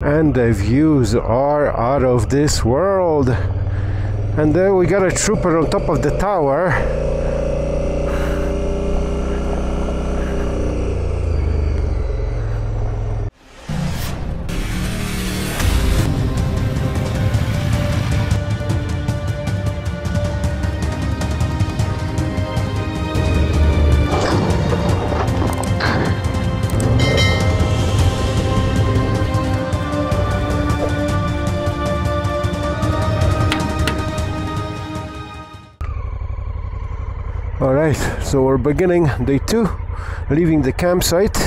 and the views are out of this world. And then we got a trooper on top of the tower so we're beginning day two, leaving the campsite,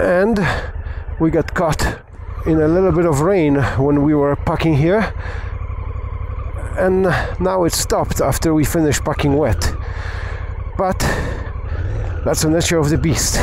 and we got caught in a little bit of rain when we were packing here, and now it stopped after we finished packing wet. But that's the nature of the beast.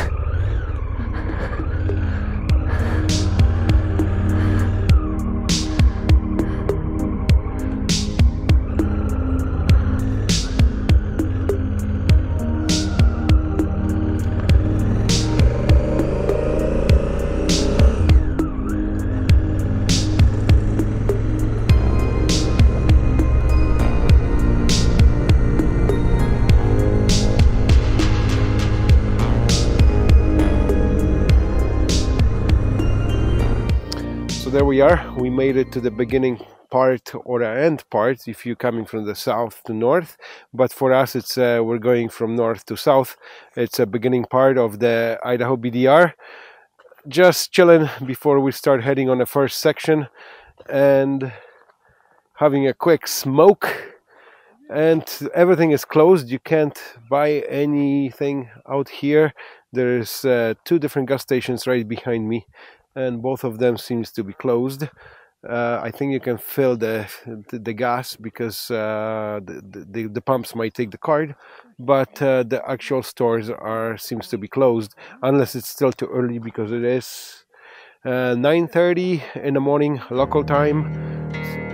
We are. We made it to the beginning part or the end part if you're coming from the south to north. But for us, it's uh, we're going from north to south. It's a beginning part of the Idaho BDR. Just chilling before we start heading on the first section and having a quick smoke. And everything is closed. You can't buy anything out here. There's uh, two different gas stations right behind me and both of them seems to be closed. Uh, I think you can fill the the, the gas because uh, the, the the pumps might take the card, but uh, the actual stores are seems to be closed unless it's still too early because it is 9:30 in the morning local time.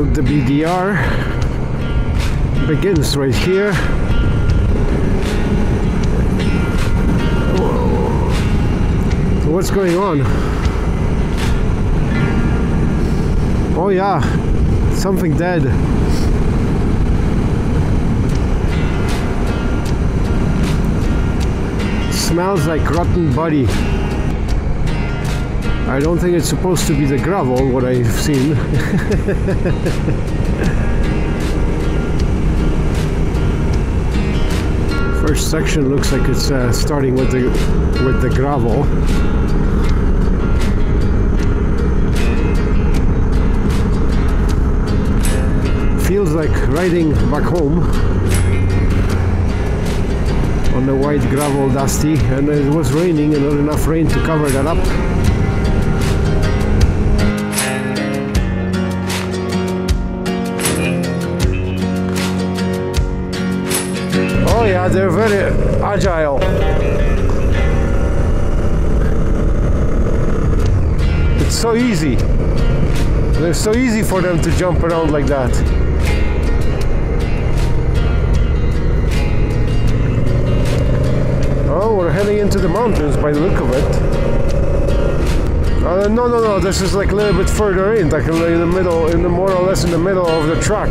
So the BDR begins right here. Whoa. What's going on? Oh yeah, something dead. Smells like rotten body. I don't think it's supposed to be the gravel, what I've seen. First section looks like it's uh, starting with the with the gravel. Feels like riding back home on the white gravel dusty and it was raining and not enough rain to cover that up. Yeah, they're very agile. It's so easy. They're so easy for them to jump around like that. Oh, we're heading into the mountains by the look of it. Uh, no, no, no. This is like a little bit further in, like in the middle, in the more or less in the middle of the track.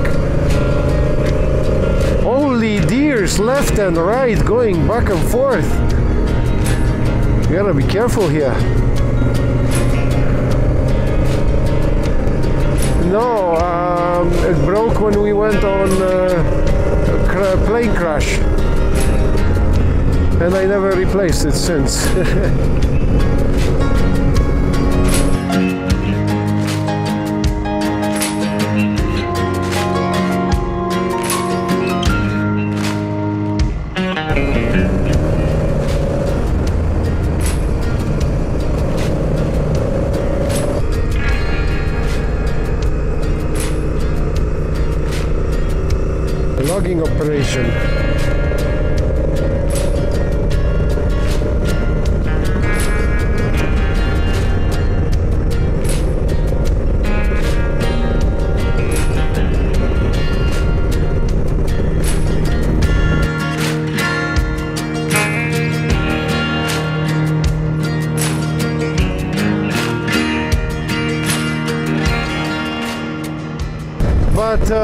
Holy deers, left and right, going back and forth. You gotta be careful here. No, um, it broke when we went on uh, plane crash, and I never replaced it since. logging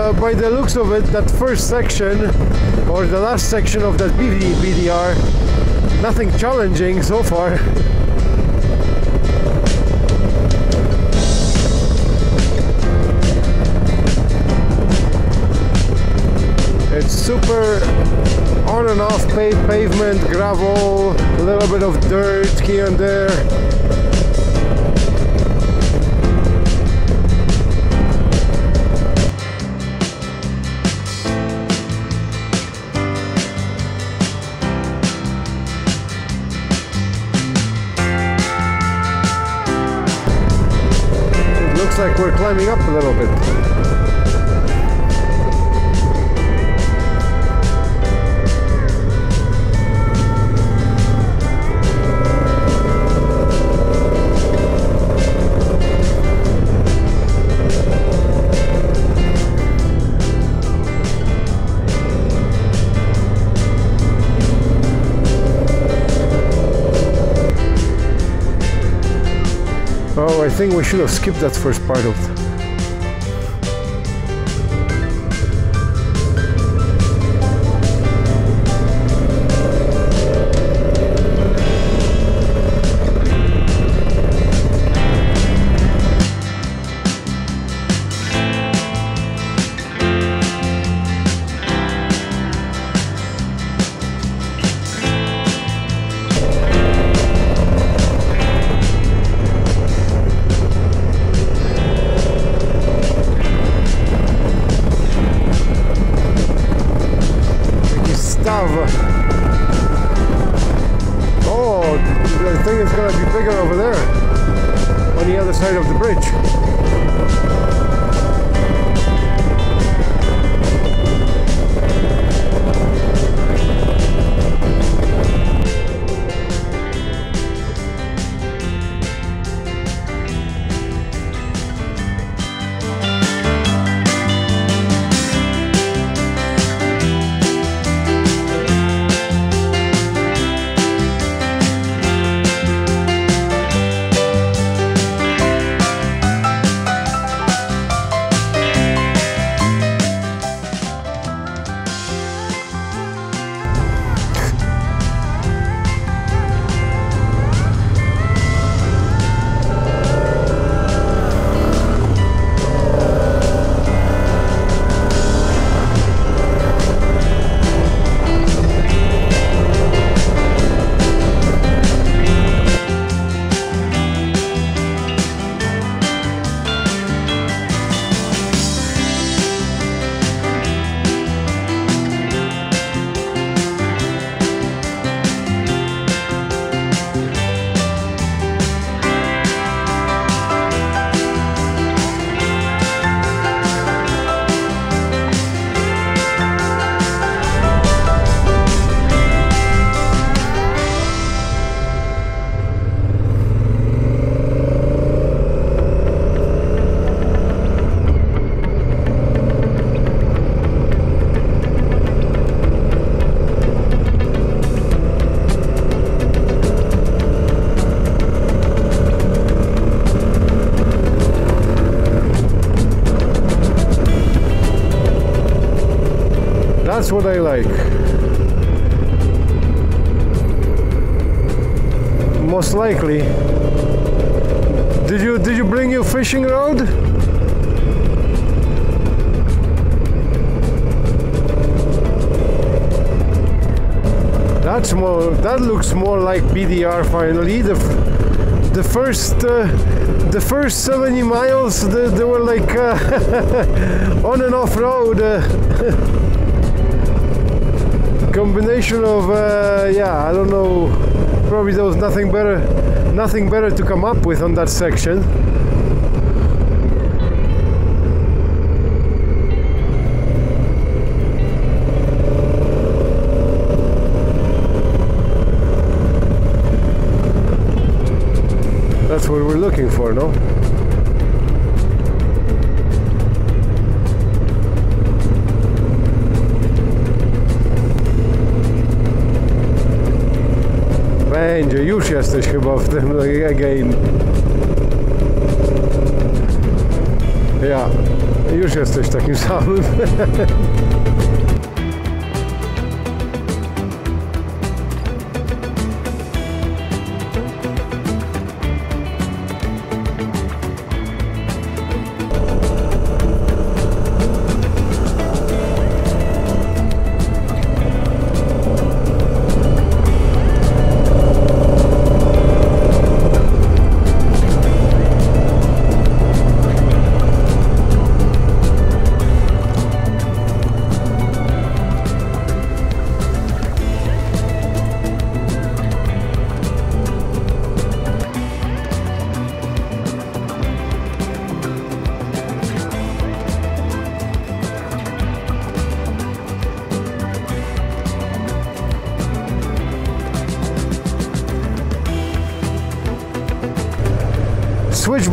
uh, by the looks of it, that first section or the last section of that BD, BDR, nothing challenging so far. It's super on and off pavement, gravel, a little bit of dirt here and there. Looks like we're climbing up a little bit. I think we should have skipped that first part of what I like. Most likely. Did you did you bring your fishing rod? That's more. That looks more like BDR finally. The the first uh, the first 70 miles they, they were like uh, on and off road. Uh, combination of uh, yeah I don't know probably there was nothing better nothing better to come up with on that section. That's what we're looking for no Już jesteś chyba w tym again. Ja, już jesteś takim samym.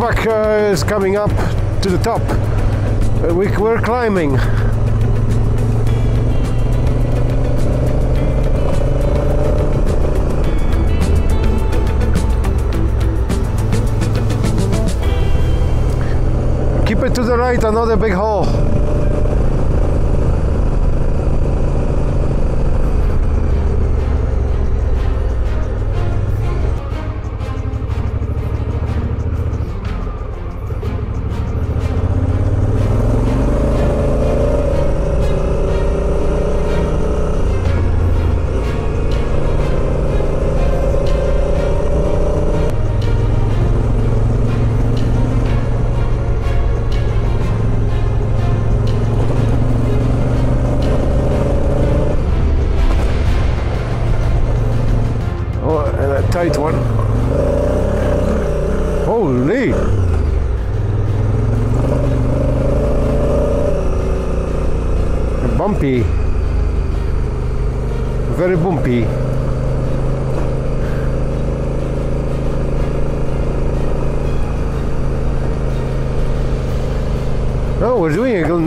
Uh, is coming up to the top. Uh, we, we're climbing. Keep it to the right, another big hole.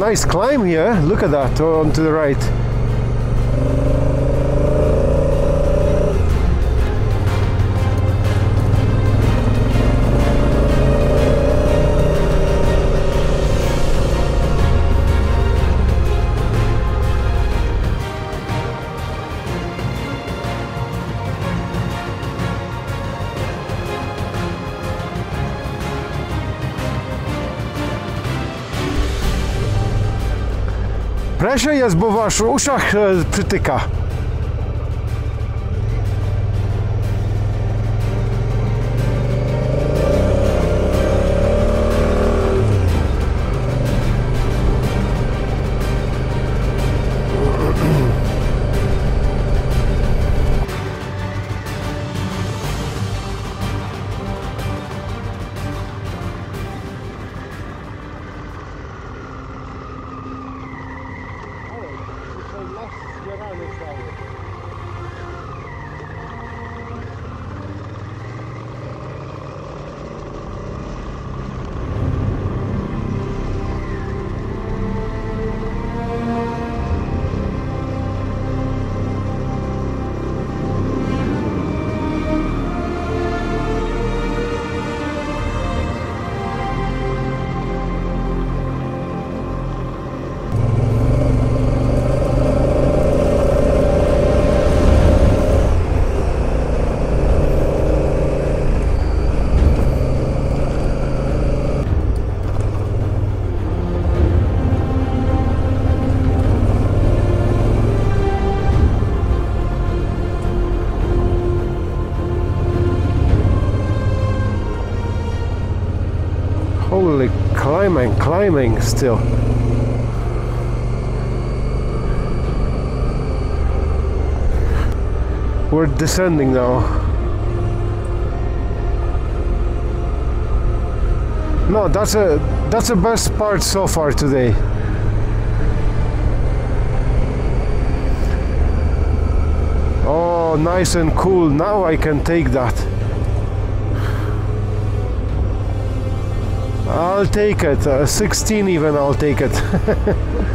Nice climb here. Look at that on to the right. Presze jest, bo wasz uszach e, przytyka. Climbing, climbing still. We're descending now. No, that's a that's the best part so far today. Oh, nice and cool. Now I can take that. I'll take it. Uh, 16 even, I'll take it.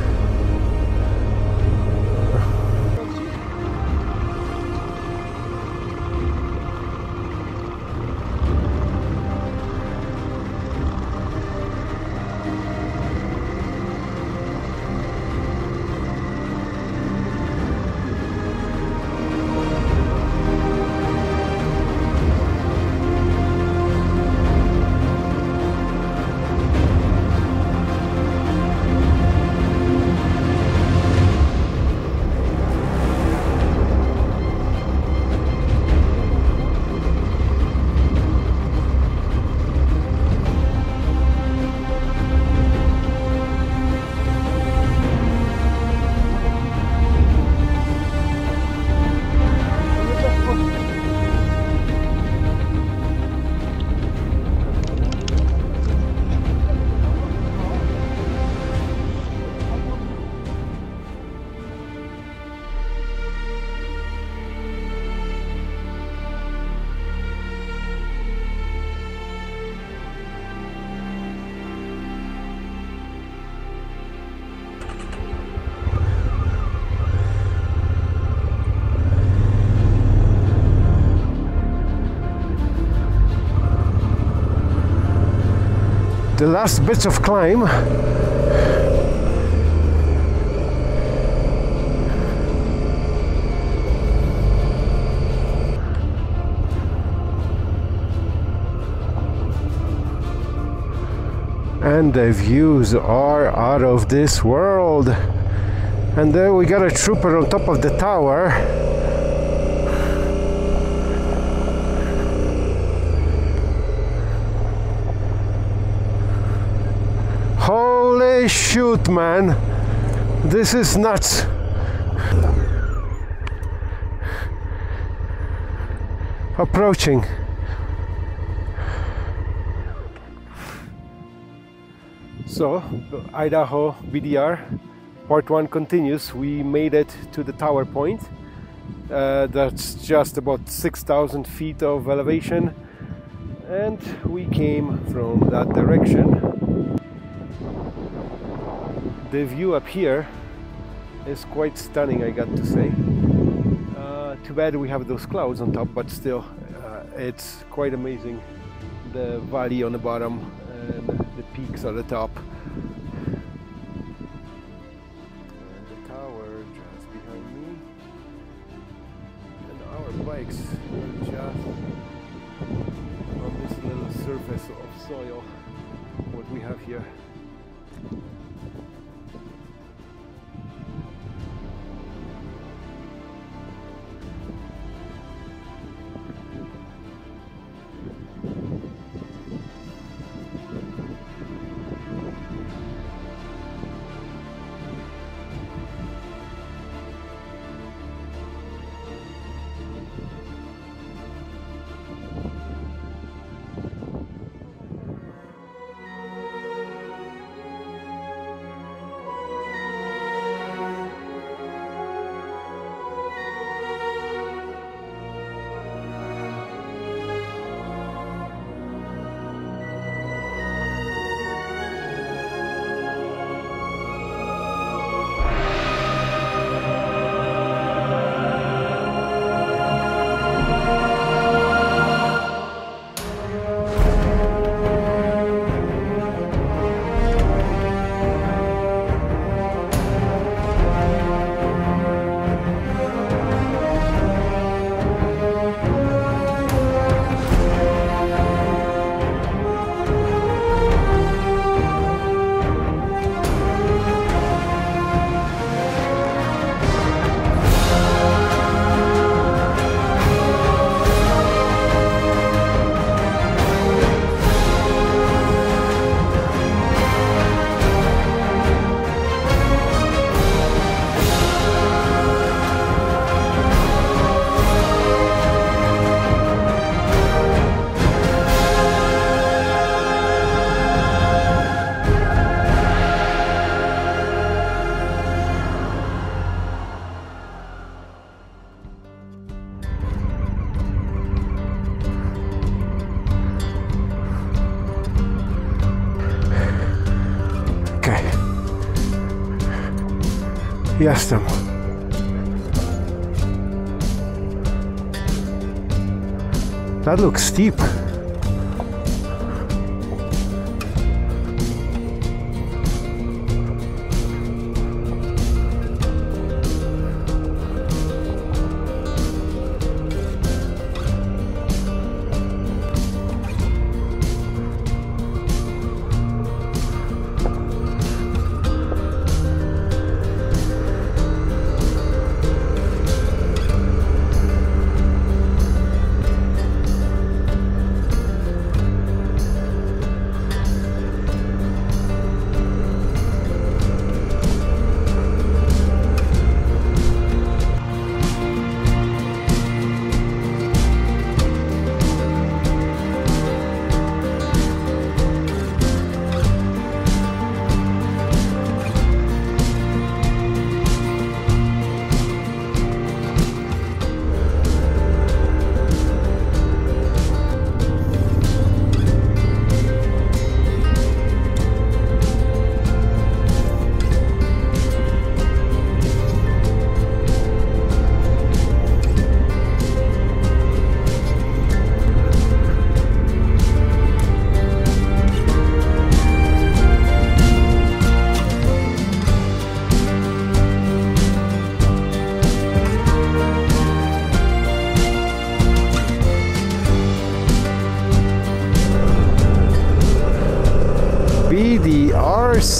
the last bits of climb. And the views are out of this world. And then we got a trooper on top of the tower holy shoot man this is nuts approaching So, Idaho BDR part one continues. We made it to the tower point. Uh, that's just about 6,000 feet of elevation, and we came from that direction. The view up here is quite stunning, I got to say. Uh, too bad we have those clouds on top, but still, uh, it's quite amazing. The valley on the bottom and the peaks at the top. And the tower just behind me. And our bikes are just on this little surface of soil, what we have here. Jestem. That looks steep.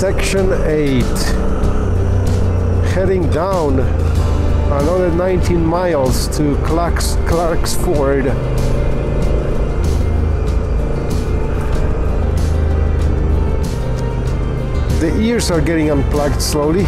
Section 8. Heading down another 19 miles to Clarks, Clarks Ford. The ears are getting unplugged slowly.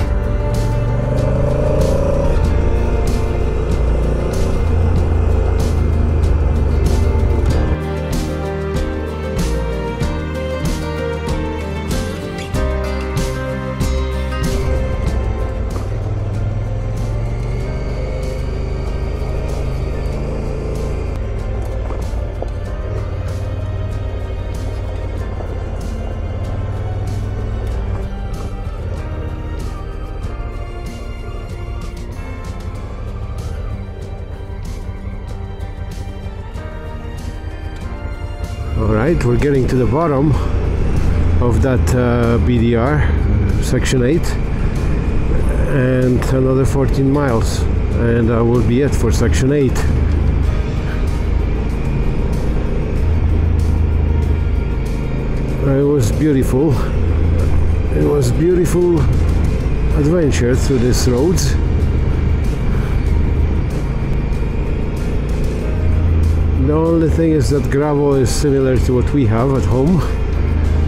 We're getting to the bottom of that uh, BDR section 8 and another 14 miles and that will be it for section 8 it was beautiful. It was beautiful adventure through these roads The only thing is that gravel is similar to what we have at home,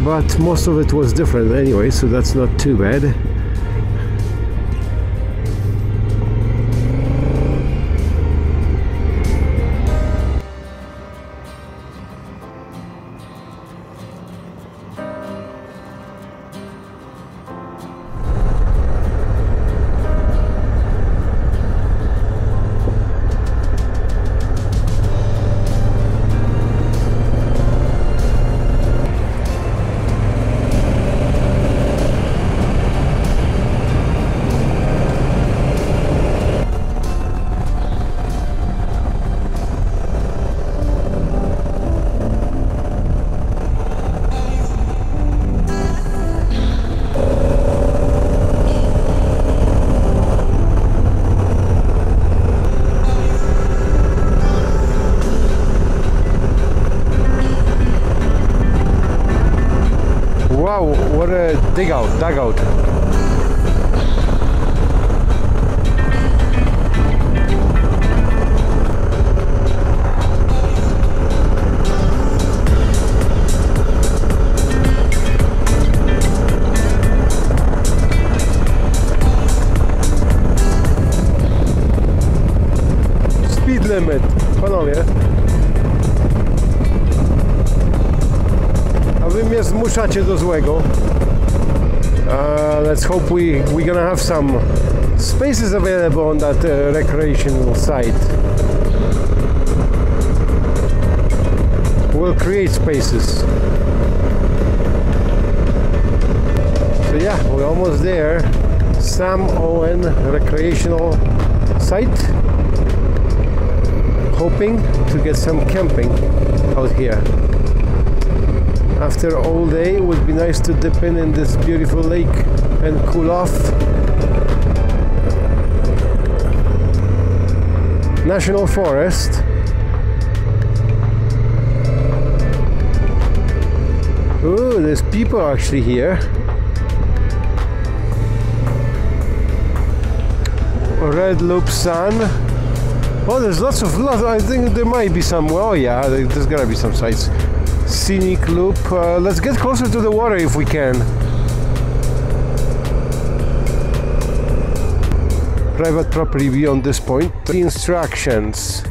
but most of it was different anyway, so that's not too bad. What a dig out, dugout. Speed limit, panowie. wy mnie zmuszacie do złego. Uh, let's hope we we're gonna have some spaces available on that uh, recreational site. We'll create spaces. So yeah, we're almost there. Sam Owen recreational site. Hoping to get some camping out here after all day it would be nice to dip in in this beautiful lake and cool off. National Forest. Oh, there's people actually here. Red Loop Sun Oh, there's lots of, lots, I think there might be some, well, oh, yeah, there's gotta be some sites scenic loop. Uh, let's get closer to the water if we can. Private property beyond this point. The instructions.